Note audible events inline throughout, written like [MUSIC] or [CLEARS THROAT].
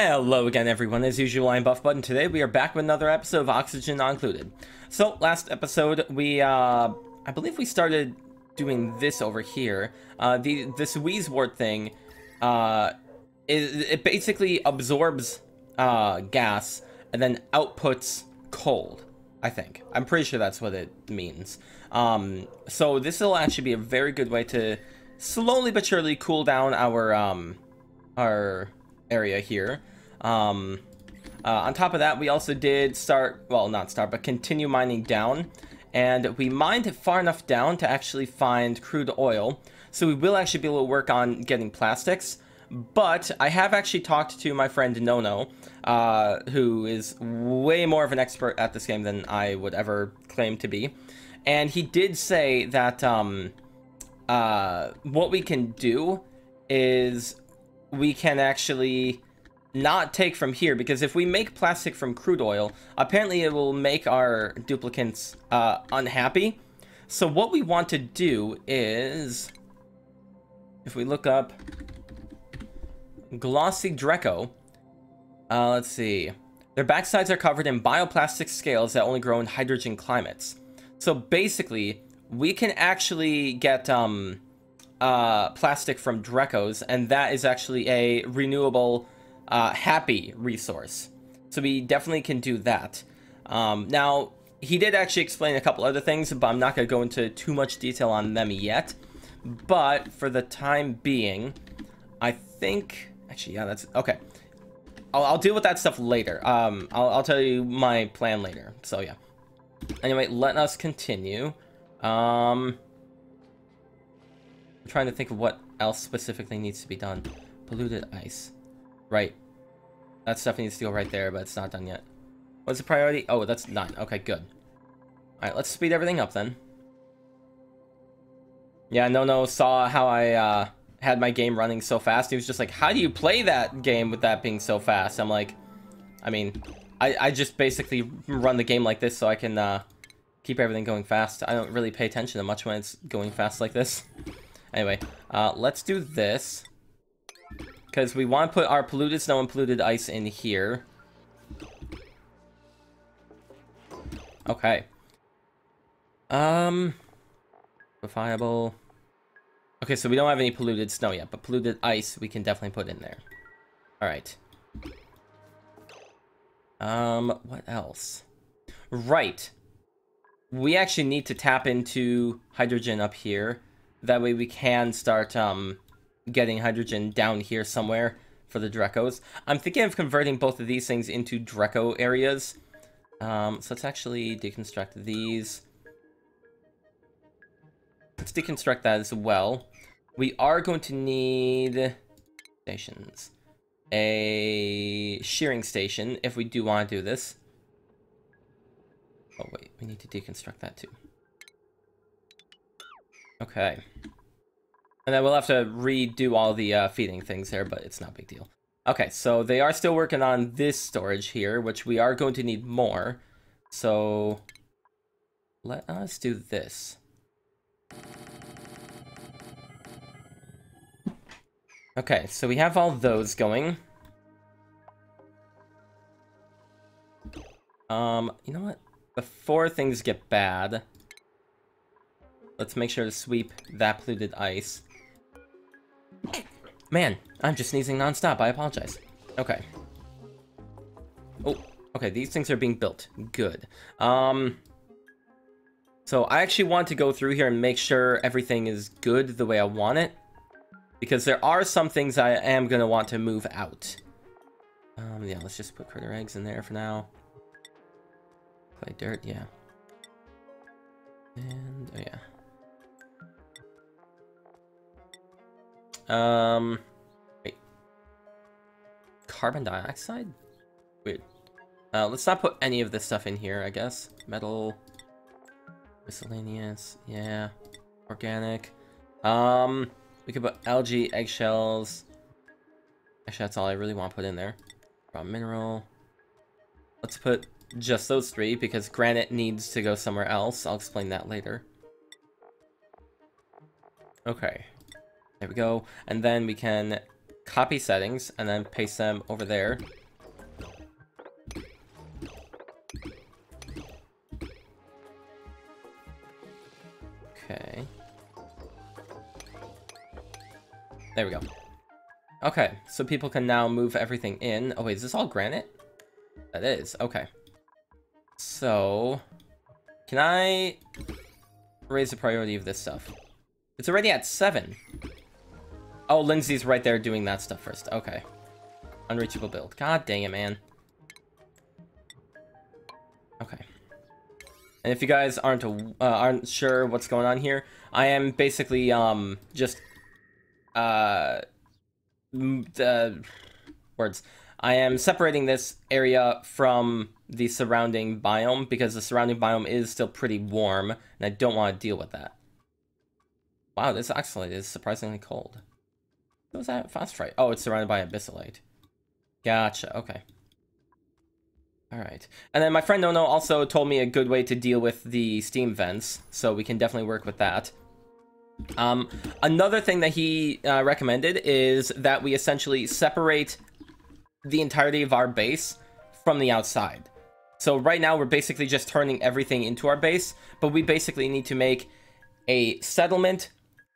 Hello again, everyone. As usual, I'm Buffbud. Today we are back with another episode of Oxygen Not Included. So, last episode, we, uh, I believe we started doing this over here. Uh, the this Wheezewort thing, uh, it, it basically absorbs uh, gas and then outputs cold. I think. I'm pretty sure that's what it means. Um, so this will actually be a very good way to slowly but surely cool down our um, our area here. Um, uh, on top of that, we also did start, well, not start, but continue mining down. And we mined far enough down to actually find crude oil. So we will actually be able to work on getting plastics. But I have actually talked to my friend Nono, uh, who is way more of an expert at this game than I would ever claim to be. And he did say that um, uh, what we can do is we can actually not take from here because if we make plastic from crude oil, apparently it will make our duplicants uh, unhappy. So what we want to do is, if we look up glossy Drecko, uh, let's see, their backsides are covered in bioplastic scales that only grow in hydrogen climates. So basically, we can actually get um, uh, plastic from Dreckos, and that is actually a renewable uh, happy resource. So we definitely can do that. Um, now, he did actually explain a couple other things, but I'm not going to go into too much detail on them yet. But for the time being, I think... Actually, yeah, that's... Okay. I'll, I'll deal with that stuff later. Um, I'll, I'll tell you my plan later. So, yeah. Anyway, let us continue. Um, trying to think of what else specifically needs to be done. Polluted ice. Right. That stuff needs to go right there, but it's not done yet. What's the priority? Oh, that's nine. Okay, good. Alright, let's speed everything up then. Yeah, Nono, saw how I uh, had my game running so fast. He was just like, how do you play that game with that being so fast? I'm like, I mean, I, I just basically run the game like this so I can uh, keep everything going fast. I don't really pay attention to much when it's going fast like this. Anyway, uh, let's do this. Because we want to put our polluted snow and polluted ice in here. Okay. Um, viable. Okay, so we don't have any polluted snow yet, but polluted ice we can definitely put in there. All right. Um, what else? Right. We actually need to tap into hydrogen up here. That way we can start um getting hydrogen down here somewhere for the Dreckos. I'm thinking of converting both of these things into Drecko areas. Um, so let's actually deconstruct these. Let's deconstruct that as well. We are going to need stations. A shearing station, if we do want to do this. Oh wait, we need to deconstruct that too. Okay. And then we'll have to redo all the uh, feeding things there, but it's not a big deal. Okay, so they are still working on this storage here, which we are going to need more. So let us do this. Okay, so we have all those going. Um, you know what? Before things get bad, let's make sure to sweep that polluted ice. Man, I'm just sneezing nonstop. I apologize. Okay. Oh, okay. These things are being built. Good. Um. So I actually want to go through here and make sure everything is good the way I want it. Because there are some things I am going to want to move out. Um, yeah, let's just put critter eggs in there for now. Clay dirt, yeah. And, oh yeah. Um, wait. Carbon dioxide? Weird. Uh, let's not put any of this stuff in here, I guess. Metal, miscellaneous, yeah, organic. Um, we could put algae, eggshells. Actually, that's all I really want to put in there. Raw mineral. Let's put just those three because granite needs to go somewhere else. I'll explain that later. Okay. There we go. And then we can copy settings and then paste them over there. Okay. There we go. Okay, so people can now move everything in. Oh wait, is this all granite? That is, okay. So, can I raise the priority of this stuff? It's already at 7. Oh, Lindsay's right there doing that stuff first. Okay. Unreachable build. God dang it, man. Okay. And if you guys aren't uh, aren't sure what's going on here, I am basically um just uh the words. I am separating this area from the surrounding biome because the surrounding biome is still pretty warm and I don't want to deal with that. Wow, this actually is surprisingly cold. What was that? Phosphorite. Oh, it's surrounded by abyssalite. Gotcha, okay. Alright. And then my friend Nono also told me a good way to deal with the steam vents, so we can definitely work with that. Um, another thing that he uh, recommended is that we essentially separate the entirety of our base from the outside. So right now we're basically just turning everything into our base, but we basically need to make a settlement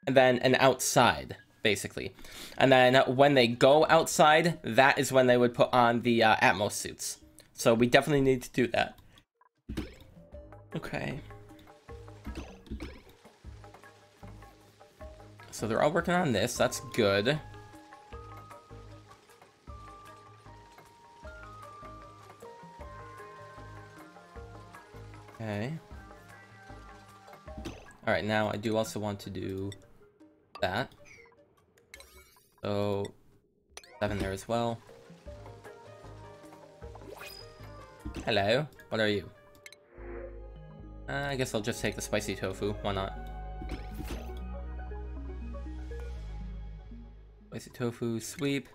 and then an outside, basically. And then when they go outside, that is when they would put on the uh, Atmos suits. So we definitely need to do that. Okay. So they're all working on this, that's good. Okay. Alright, now I do also want to do that. So, seven there as well. Hello, what are you? Uh, I guess I'll just take the spicy tofu, why not? Spicy tofu, sweep.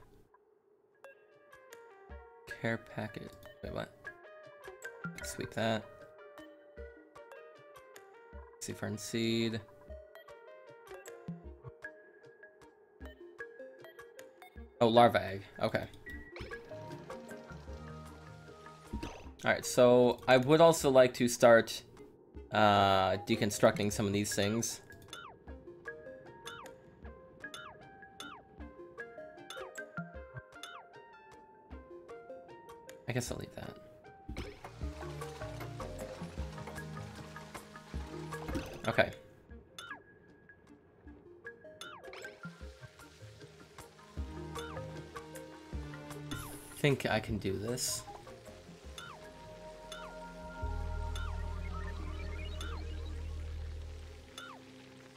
Care packet. Wait, what? Sweep that. See fern seed. Oh, larva egg. Okay. Alright, so I would also like to start uh, deconstructing some of these things. I guess I'll leave that. Okay. Think I can do this.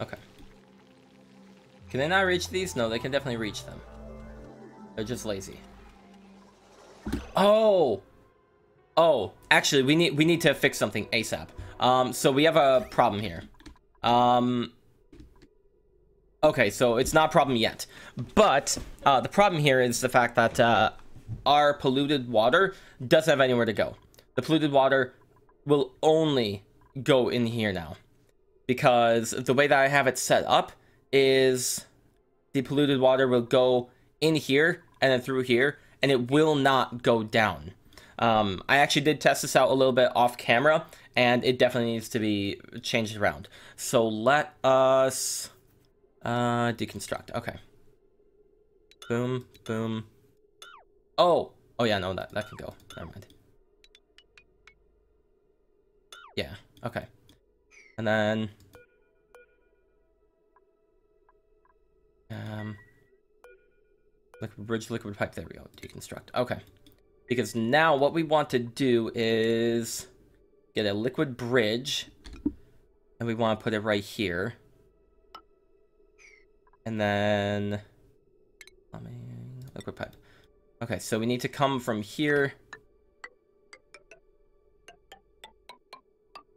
Okay. Can they not reach these? No, they can definitely reach them. They're just lazy. Oh! Oh, actually, we need we need to fix something ASAP. Um, so we have a problem here. Um, okay, so it's not a problem yet. But uh, the problem here is the fact that uh, our polluted water doesn't have anywhere to go. The polluted water will only go in here now. Because the way that I have it set up is the polluted water will go in here and then through here, and it will not go down. Um, I actually did test this out a little bit off camera, and it definitely needs to be changed around. So let us uh, deconstruct. Okay. Boom, boom, Oh! Oh yeah, no, that, that can go. Never mind. Yeah, okay. And then... Um... Liquid bridge, liquid pipe, there we go, deconstruct. Okay. Because now what we want to do is get a liquid bridge. And we want to put it right here. And then... Me... Liquid pipe. Okay, so we need to come from here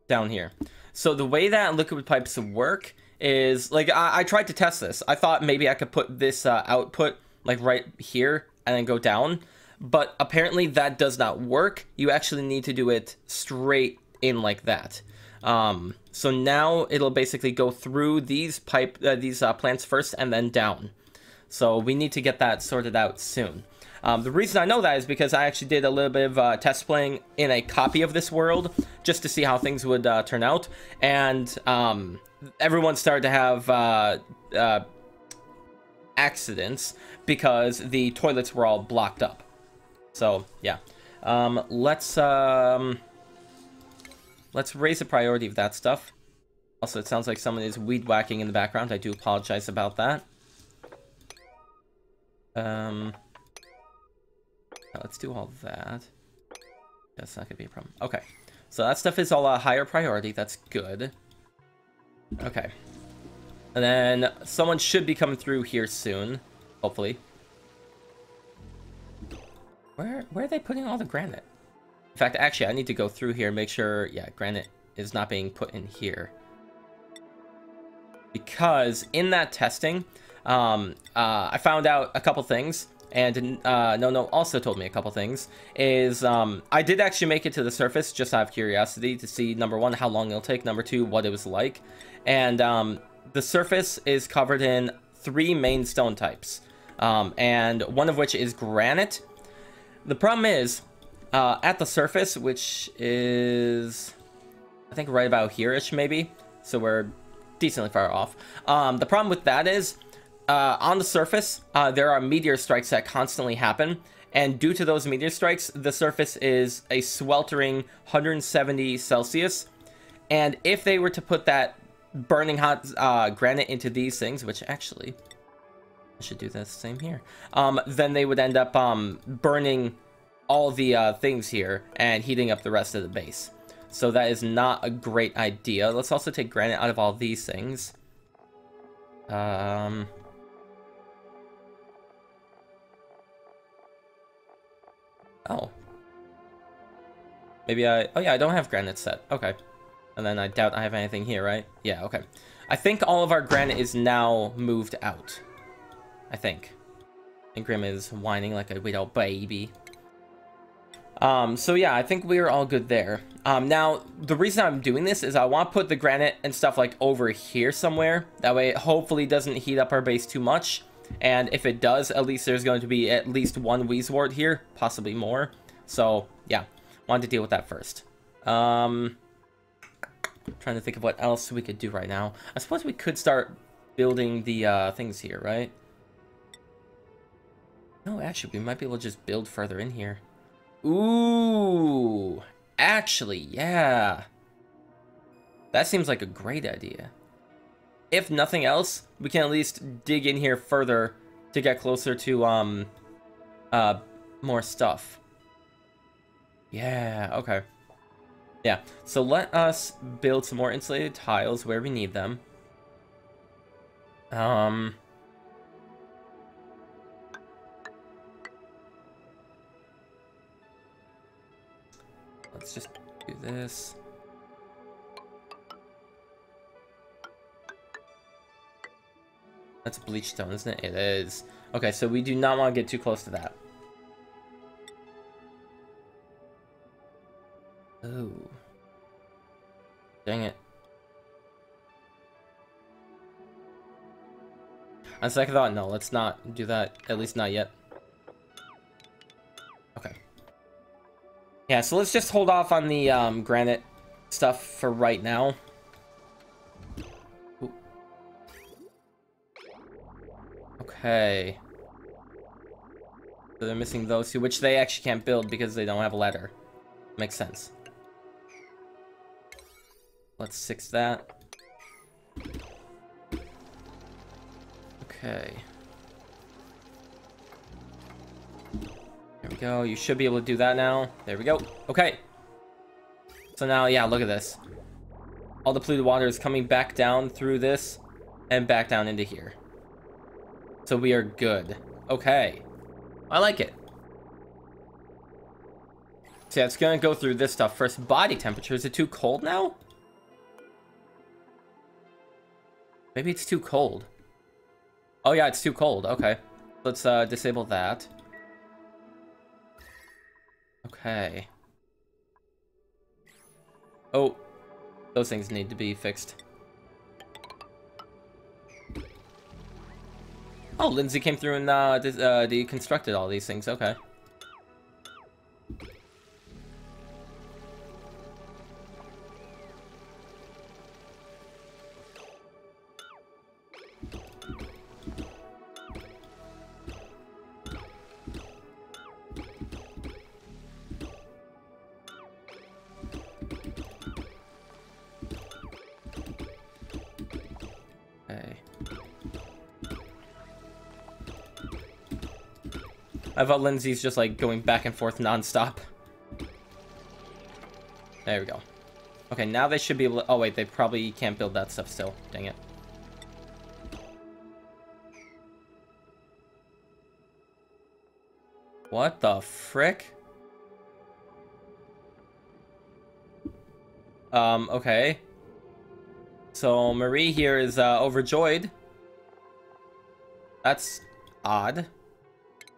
down here. So the way that liquid pipes work is, like, I, I tried to test this. I thought maybe I could put this uh, output, like, right here and then go down. But apparently that does not work. You actually need to do it straight in like that. Um, so now it'll basically go through these pipe, uh, these uh, plants first and then down. So we need to get that sorted out soon. Um, the reason I know that is because I actually did a little bit of uh, test playing in a copy of this world just to see how things would uh, turn out, and um, everyone started to have uh, uh accidents because the toilets were all blocked up. So yeah, um, let's um, let's raise the priority of that stuff. Also, it sounds like someone is weed whacking in the background. I do apologize about that. Um, let's do all that. That's not gonna be a problem. Okay, so that stuff is all a higher priority. That's good. Okay. And then someone should be coming through here soon, hopefully. Where where are they putting all the granite? In fact, actually, I need to go through here and make sure, yeah, granite is not being put in here. Because in that testing, um, uh, I found out a couple things, and uh, Nono also told me a couple things, is um, I did actually make it to the surface just out of curiosity to see, number one, how long it'll take, number two, what it was like. And um, the surface is covered in three main stone types, um, and one of which is granite. The problem is, uh, at the surface, which is, I think right about here-ish maybe, so we're decently far off. Um, the problem with that is, uh, on the surface, uh, there are meteor strikes that constantly happen, and due to those meteor strikes, the surface is a sweltering 170 Celsius, and if they were to put that burning hot uh, granite into these things, which actually I should do the same here. Um, then they would end up um, burning all the uh, things here and heating up the rest of the base. So that is not a great idea. Let's also take granite out of all these things. Um... Oh. Maybe I... Oh yeah, I don't have granite set. Okay. And then I doubt I have anything here, right? Yeah, okay. I think all of our granite is now moved out. I think. And Grim is whining like a little baby. Um, so yeah, I think we're all good there. Um, now, the reason I'm doing this is I want to put the granite and stuff like over here somewhere. That way it hopefully doesn't heat up our base too much. And if it does, at least there's going to be at least one Wheezewort here, possibly more. So yeah, wanted to deal with that first. Um, trying to think of what else we could do right now. I suppose we could start building the uh, things here, right? No, actually, we might be able to just build further in here. Ooh, actually, yeah. That seems like a great idea. If nothing else, we can at least dig in here further to get closer to, um, uh, more stuff. Yeah, okay. Yeah, so let us build some more insulated tiles where we need them. Um... Let's just do this. That's a bleach stone, isn't it? It is. Okay, so we do not want to get too close to that. Oh. Dang it. On second thought, no, let's not do that. At least not yet. Okay. Yeah, so let's just hold off on the um, granite stuff for right now. Okay. So they're missing those two, which they actually can't build because they don't have a ladder. Makes sense. Let's six that. Okay. There we go. You should be able to do that now. There we go. Okay. So now, yeah, look at this. All the polluted water is coming back down through this and back down into here. So we are good. Okay. I like it. So yeah, it's gonna go through this stuff first. Body temperature, is it too cold now? Maybe it's too cold. Oh yeah, it's too cold. Okay. Let's uh, disable that. Okay. Oh, those things need to be fixed. Oh, Lindsay came through and uh, uh, deconstructed all these things. Okay. I thought Lindsay's just like going back and forth nonstop. There we go. Okay, now they should be. Oh, wait, they probably can't build that stuff still. Dang it. What the frick? Um, okay. So, Marie here is uh, overjoyed. That's odd.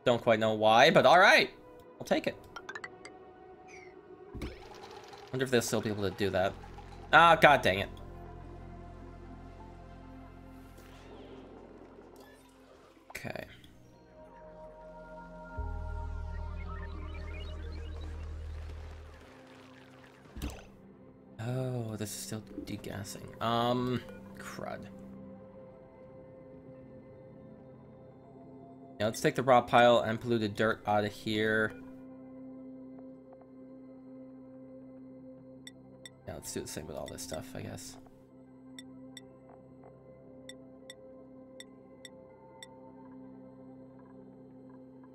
Don't quite know why, but alright. I'll take it. wonder if they'll still be able to do that. Ah, oh, god dang it. Okay. Oh, this is still degassing. Um, crud. Yeah, let's take the rot pile and polluted dirt out of here. Yeah, let's do the same with all this stuff, I guess.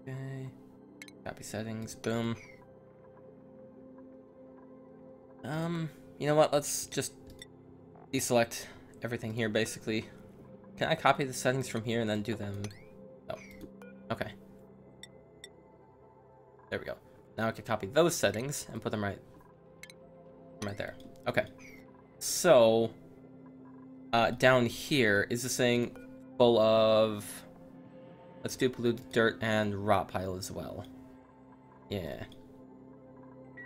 Okay. Copy settings, boom. Um, you know what, let's just deselect everything here, basically. Can I copy the settings from here and then do them Okay. There we go. Now I can copy those settings and put them right, right there. Okay. So, uh, down here is this thing full of, let's do polluted dirt and rot pile as well. Yeah.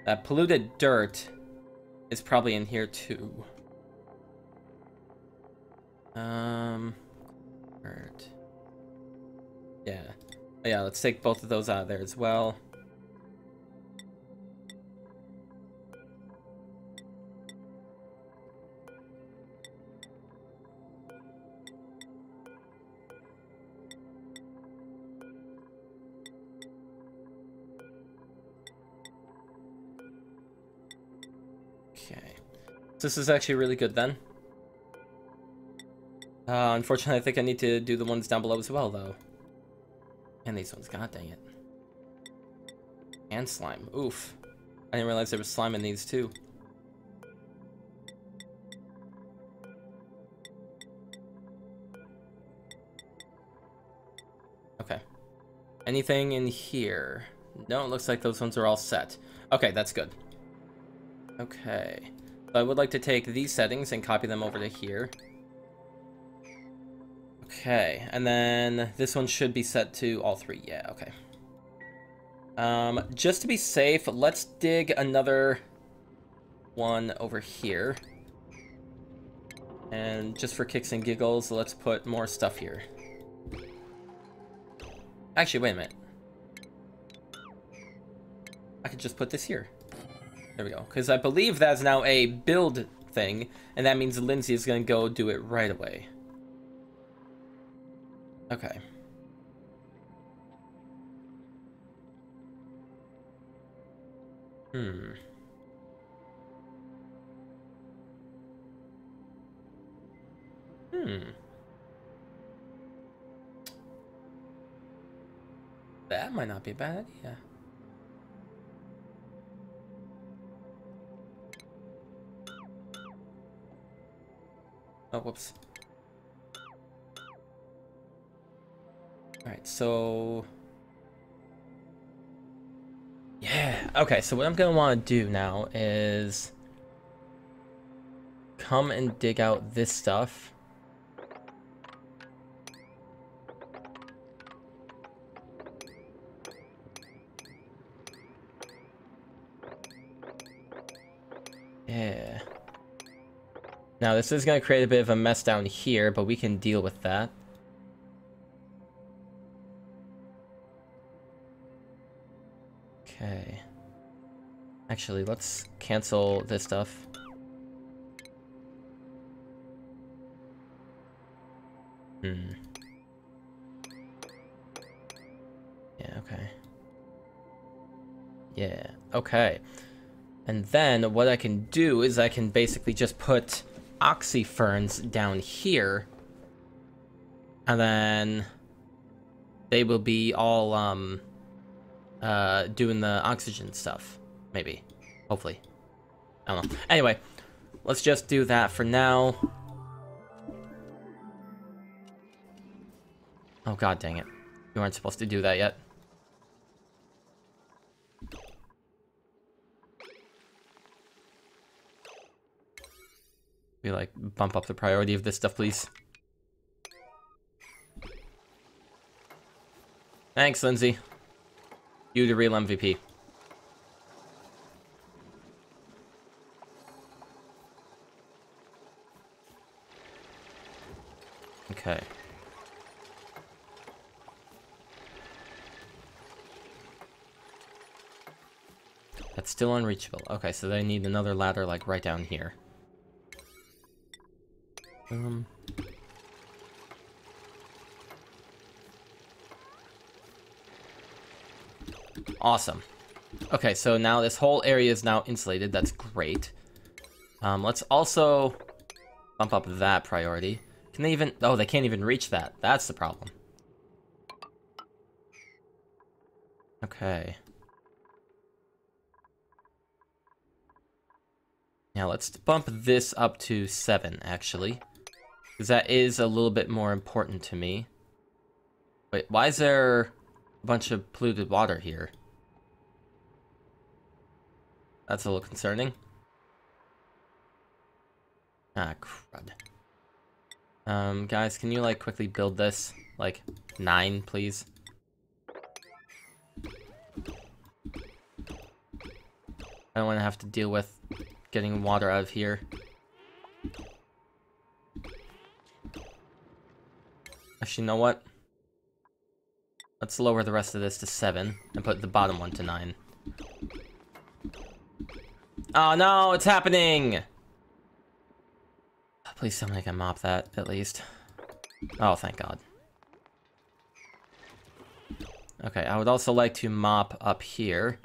That polluted dirt is probably in here too. Um, dirt. Yeah. Yeah, let's take both of those out of there as well. Okay. This is actually really good then. Uh, unfortunately, I think I need to do the ones down below as well, though. And these ones, god dang it. And slime, oof. I didn't realize there was slime in these too. Okay. Anything in here? No, it looks like those ones are all set. Okay, that's good. Okay. So I would like to take these settings and copy them over to here. Okay, and then this one should be set to all three. Yeah, okay. Um, just to be safe, let's dig another one over here. And just for kicks and giggles, let's put more stuff here. Actually, wait a minute. I could just put this here. There we go. Because I believe that's now a build thing, and that means Lindsay is going to go do it right away. Okay. Hmm. Hmm. That might not be a bad idea. Oh, whoops. Alright, so... Yeah, okay, so what I'm going to want to do now is... Come and dig out this stuff. Yeah. Now this is going to create a bit of a mess down here, but we can deal with that. Actually, let's cancel this stuff. Hmm. Yeah, okay. Yeah, okay. And then what I can do is I can basically just put oxyferns down here. And then they will be all um uh doing the oxygen stuff. Maybe. Hopefully. I don't know. Anyway, let's just do that for now. Oh god dang it. You weren't supposed to do that yet. We like bump up the priority of this stuff, please. Thanks, Lindsay. You the real MVP. Okay. That's still unreachable. Okay, so they need another ladder, like, right down here. Um... Awesome. Okay, so now this whole area is now insulated. That's great. Um, let's also bump up that priority. Can they even... Oh, they can't even reach that. That's the problem. Okay. Now let's bump this up to 7, actually. Because that is a little bit more important to me. Wait, why is there a bunch of polluted water here? That's a little concerning. Ah, crud. Um, guys, can you, like, quickly build this? Like, 9, please? I don't want to have to deal with getting water out of here. Actually, you know what? Let's lower the rest of this to 7 and put the bottom one to 9. Oh no, it's happening! Please somebody can mop that, at least. Oh, thank god. Okay, I would also like to mop up here.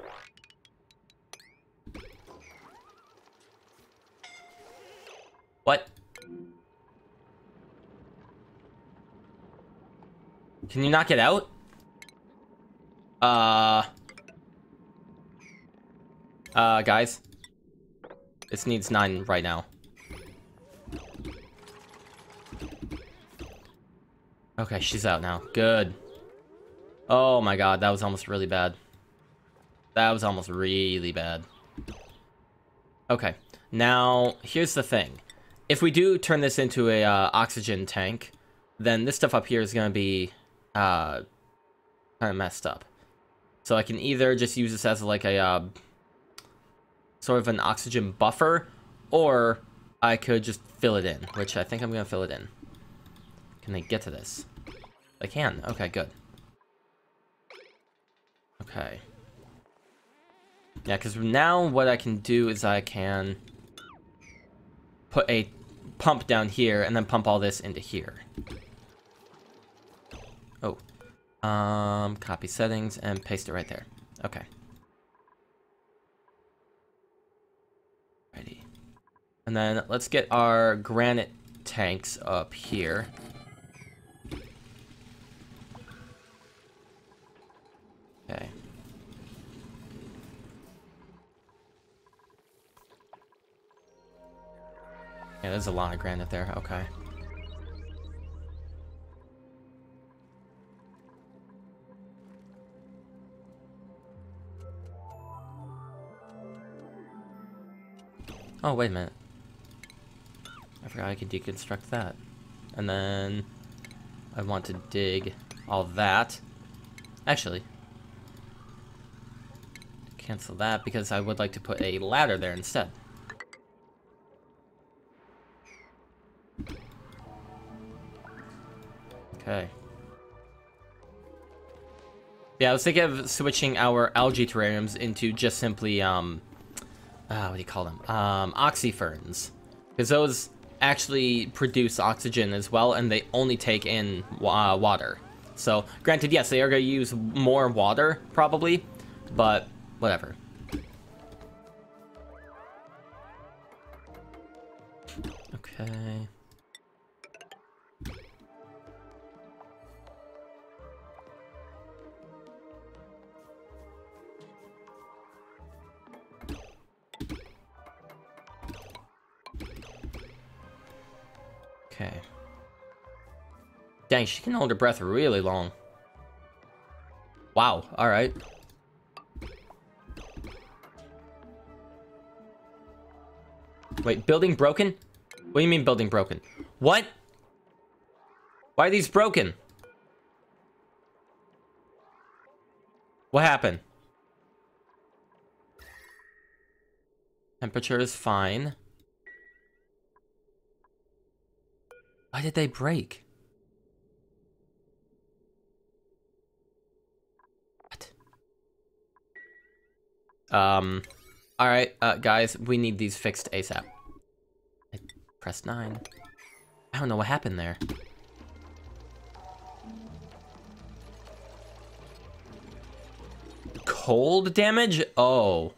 What? Can you not get out? Uh... Uh, guys. This needs 9 right now. Okay, she's out now. Good. Oh my god, that was almost really bad. That was almost really bad. Okay, now, here's the thing if we do turn this into a uh, oxygen tank, then this stuff up here is going to be uh, kind of messed up. So I can either just use this as like a uh, sort of an oxygen buffer, or I could just fill it in, which I think I'm going to fill it in. Can I get to this? I can. Okay, good. Okay. Yeah, because now what I can do is I can put a pump down here and then pump all this into here. Oh. Um, copy settings and paste it right there. Okay. Righty. And then let's get our granite tanks up here. Okay. Yeah, there's a lot of granite there. Okay. Oh, wait a minute. I forgot I could deconstruct that. And then I want to dig all that. Actually, cancel that because I would like to put a ladder there instead. Okay. Yeah, I was thinking of switching our algae terrariums into just simply, um, uh, what do you call them? Um, oxyferns. Because those actually produce oxygen as well, and they only take in uh, water. So, granted, yes, they are going to use more water, probably, but whatever. Okay. Okay. Dang, she can hold her breath really long. Wow, alright. Wait, building broken? What do you mean building broken? What? Why are these broken? What happened? Temperature is fine. Why did they break? What? Um, alright, uh, guys, we need these fixed ASAP. I pressed 9. I don't know what happened there. Cold damage? Oh.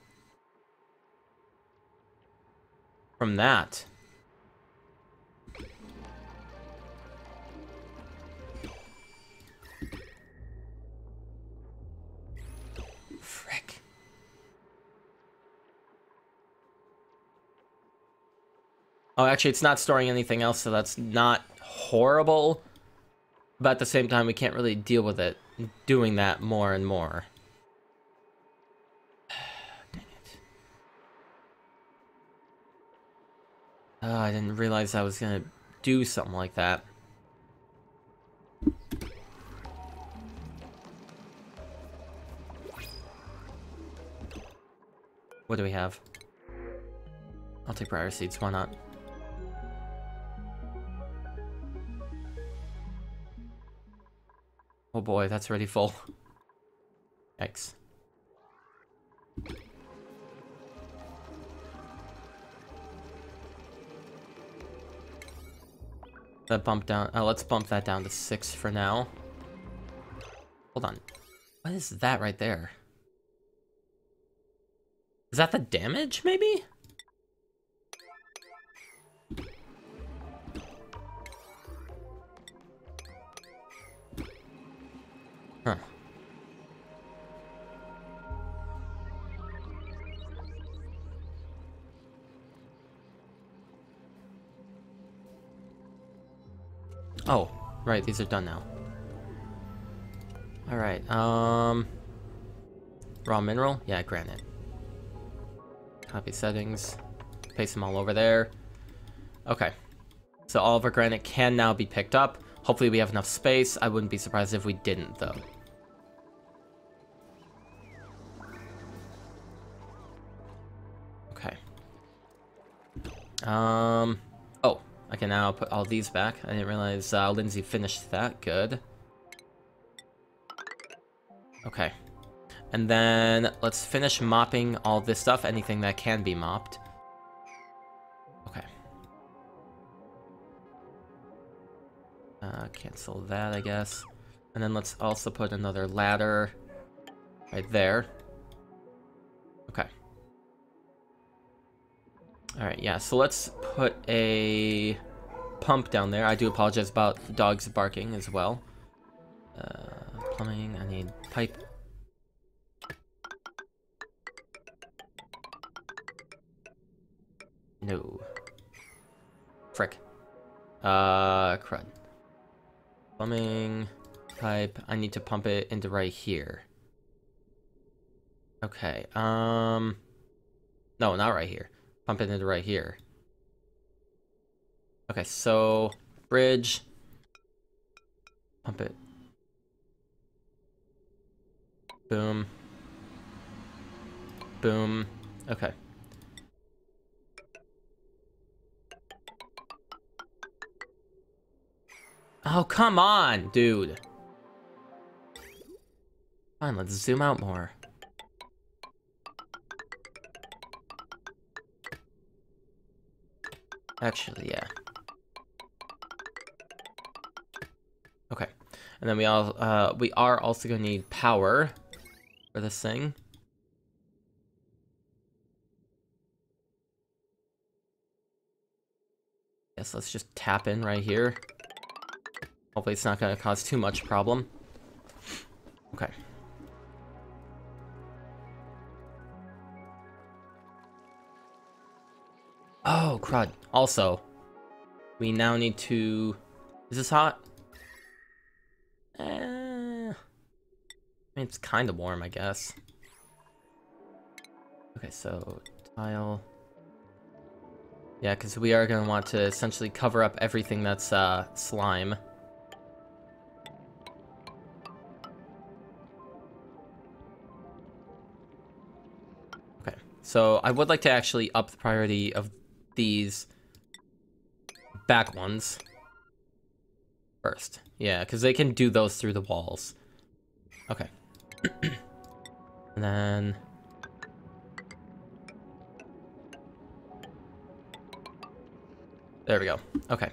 From that. Oh, actually, it's not storing anything else, so that's not horrible. But at the same time, we can't really deal with it doing that more and more. [SIGHS] Dang it. Oh, I didn't realize I was gonna do something like that. What do we have? I'll take prior seeds, why not? Oh boy, that's already full. Yikes. That bump down. Uh, let's bump that down to six for now. Hold on. What is that right there? Is that the damage, maybe? Right, these are done now. Alright, um... Raw mineral? Yeah, granite. Copy settings. Paste them all over there. Okay. So all of our granite can now be picked up. Hopefully we have enough space. I wouldn't be surprised if we didn't, though. Okay. Um... Can now put all these back. I didn't realize uh, Lindsay finished that. Good. Okay. And then let's finish mopping all this stuff, anything that can be mopped. Uh, cancel that, I guess. And then let's also put another ladder right there. Okay. Alright, yeah, so let's put a pump down there. I do apologize about dogs barking as well. Uh, plumbing, I need pipe. No. Frick. Uh, crud. Plumbing pipe. I need to pump it into right here. Okay, um... No, not right here. Pump it into right here. Okay, so... Bridge. Pump it. Boom. Boom. Okay. Oh, come on, dude. Fine, let's zoom out more. Actually, yeah. And then we all uh we are also gonna need power for this thing. Yes, let's just tap in right here. Hopefully it's not gonna cause too much problem. Okay. Oh, crud. Also, we now need to... Is this hot? Eh... I it's kind of warm, I guess. Okay, so tile. Yeah, because we are going to want to essentially cover up everything that's uh, slime. Okay, so I would like to actually up the priority of these back ones first. Yeah, because they can do those through the walls. Okay. [CLEARS THROAT] and then... There we go. Okay.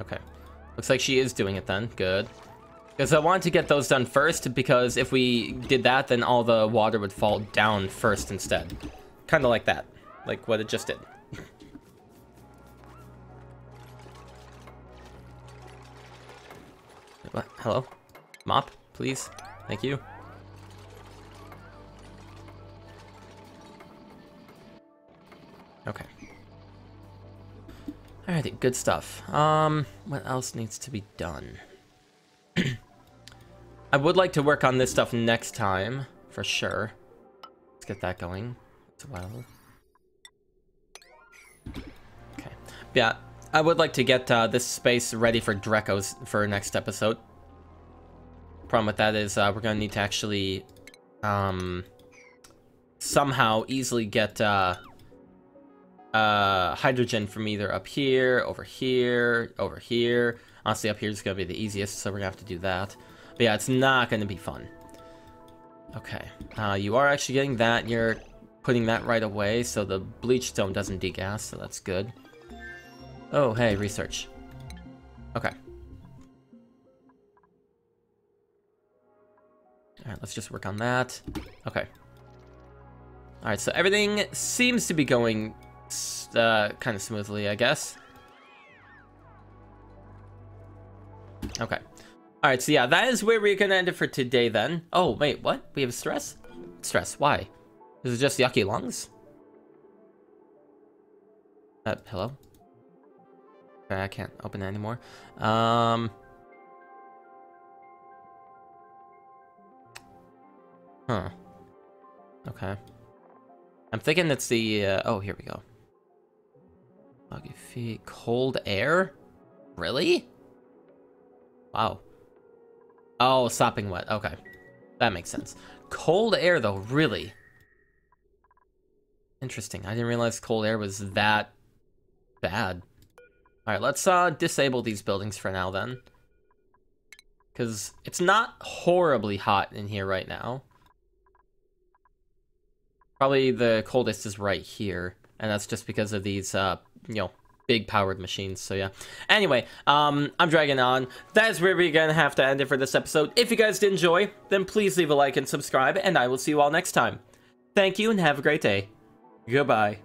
Okay. Looks like she is doing it then. Good. Because I wanted to get those done first, because if we did that, then all the water would fall down first instead. Kind of like that. Like what it just did. Hello? Mop, please? Thank you. Okay. Alrighty, good stuff. Um, what else needs to be done? [CLEARS THROAT] I would like to work on this stuff next time, for sure. Let's get that going as well. Yeah, I would like to get uh, this space ready for Dreckos for next episode. Problem with that is uh, we're to need to actually um, somehow easily get uh, uh, hydrogen from either up here, over here, over here. Honestly, up here is to be the easiest, so we're to have to do that. But yeah, it's not to be fun. Okay. Uh, you are actually getting that. You're putting that right away, so the bleach stone doesn't degas, so that's good. Oh, hey, research. Okay. Alright, let's just work on that. Okay. Alright, so everything seems to be going uh, kind of smoothly, I guess. Okay. Alright, so yeah, that is where we're gonna end it for today then. Oh, wait, what? We have stress? Stress, why? Is it just yucky lungs? Uh, hello? I can't open it anymore. Um... Huh. Okay. I'm thinking it's the, uh, oh, here we go. Buggy feet. Cold air? Really? Wow. Oh, sopping wet. Okay. That makes sense. Cold air, though, really? Interesting. I didn't realize cold air was that bad. Alright, let's uh, disable these buildings for now, then. Because it's not horribly hot in here right now. Probably the coldest is right here. And that's just because of these, uh, you know, big powered machines. So yeah. Anyway, um, I'm dragging on. That is where we're gonna have to end it for this episode. If you guys did enjoy, then please leave a like and subscribe, and I will see you all next time. Thank you and have a great day. Goodbye.